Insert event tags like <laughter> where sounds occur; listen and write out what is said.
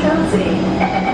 Chelsea. <laughs>